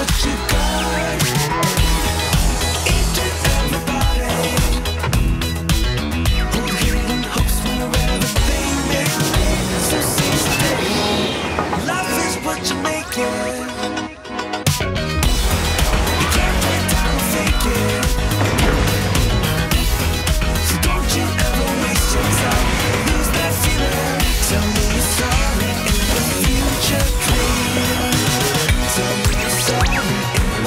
what you